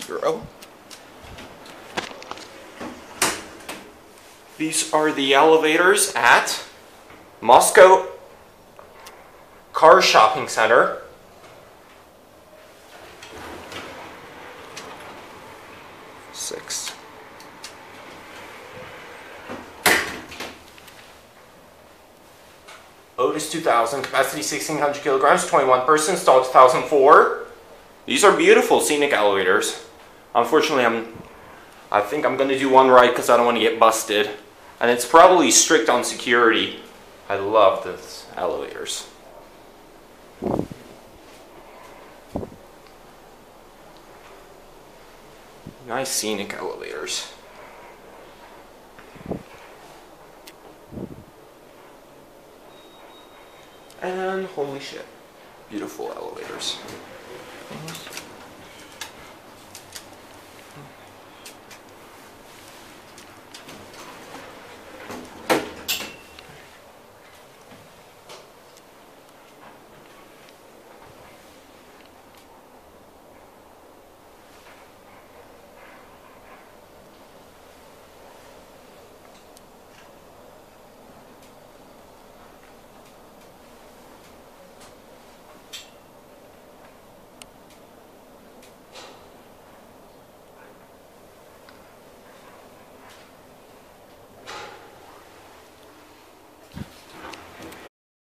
zero. These are the elevators at Moscow Car Shopping Center. Six. Otis 2000, capacity 1600 kilograms, 21 person, installed 2004. These are beautiful scenic elevators. Unfortunately, I'm, I think I'm gonna do one ride because I don't want to get busted. And it's probably strict on security. I love these elevators. Nice scenic elevators. And holy shit, beautiful elevators. Vamos.